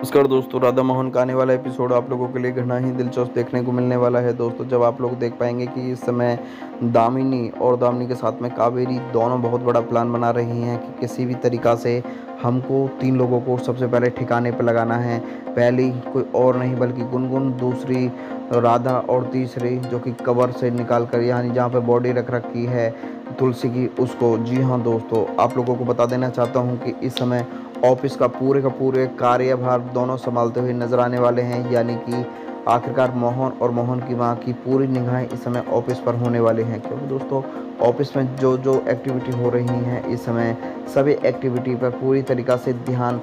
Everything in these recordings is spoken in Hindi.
नमस्कार दोस्तों, राधा मोहन का आने वाला एपिसोड आप लोगों के लिए घना ही दिलचस्प देखने को मिलने वाला है। दोस्तों, जब आप लोग देख पाएँगे कि इस समय दामिनी और दामिनी के साथ में कावेरी दोनों बहुत बड़ा प्लान बना रही हैं कि किसी भी तरीक़ा से हमको तीन लोगों को सबसे पहले ठिकाने पर लगाना है। पहली कोई और नहीं, बल्कि गुनगुन, दूसरी राधा और तीसरी जो कि कवर से निकाल कर यानी जहाँ पे बॉडी रख रखी है तुलसी की, उसको। जी हाँ दोस्तों, आप लोगों को बता देना चाहता हूँ कि इस समय ऑफ़िस का पूरे का पूरे कार्यभार दोनों संभालते हुए नज़र आने वाले हैं, यानी कि आखिरकार मोहन और मोहन की माँ की पूरी निगाहें इस समय ऑफ़िस पर होने वाले हैं। क्योंकि दोस्तों, ऑफ़िस में जो जो एक्टिविटी हो रही हैं, इस समय सभी एक्टिविटी पर पूरी तरीक़ा से ध्यान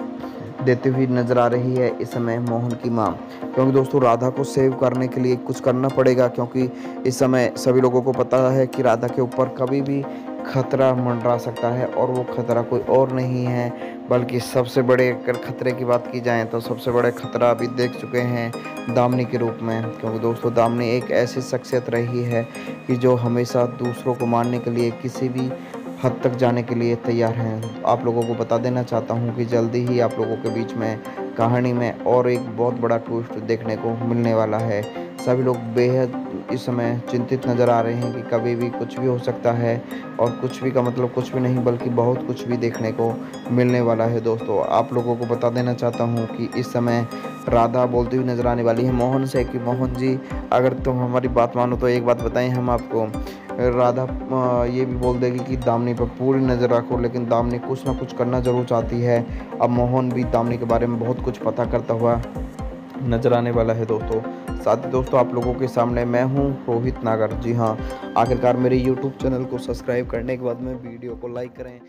देती हुई नज़र आ रही है इस समय मोहन की माँ। क्योंकि दोस्तों, राधा को सेव करने के लिए कुछ करना पड़ेगा, क्योंकि इस समय सभी लोगों को पता है कि राधा के ऊपर कभी भी खतरा मंडरा सकता है और वो खतरा कोई और नहीं है, बल्कि सबसे बड़े अगर खतरे की बात की जाए तो सबसे बड़े खतरा अभी देख चुके हैं दामनी के रूप में। क्योंकि दोस्तों, दामनी एक ऐसी शख्सियत रही है कि जो हमेशा दूसरों को मारने के लिए, किसी भी हद तक जाने के लिए तैयार हैं। आप लोगों को बता देना चाहता हूँ कि जल्दी ही आप लोगों के बीच में कहानी में और एक बहुत बड़ा ट्विस्ट देखने को मिलने वाला है। सभी लोग बेहद इस समय चिंतित नज़र आ रहे हैं कि कभी भी कुछ भी हो सकता है और कुछ भी का मतलब कुछ भी नहीं, बल्कि बहुत कुछ भी देखने को मिलने वाला है दोस्तों। आप लोगों को बता देना चाहता हूँ कि इस समय राधा बोलती हुई नज़र आने वाली है। मोहन से कि मोहन जी, अगर तुम हमारी बात मानो तो एक बात बताएँ, हम आपको, राधा ये भी बोल देगी कि दामनी पर पूरी नज़र रखो, लेकिन दामनी कुछ ना कुछ करना ज़रूर चाहती है। अब मोहन भी दामनी के बारे में बहुत कुछ पता करता हुआ नज़र आने वाला है दोस्तों। साथ दोस्तों, आप लोगों के सामने मैं हूँ रोहित नागर। जी हाँ आखिरकार मेरे यूट्यूब चैनल को सब्सक्राइब करने के बाद में वीडियो को लाइक करें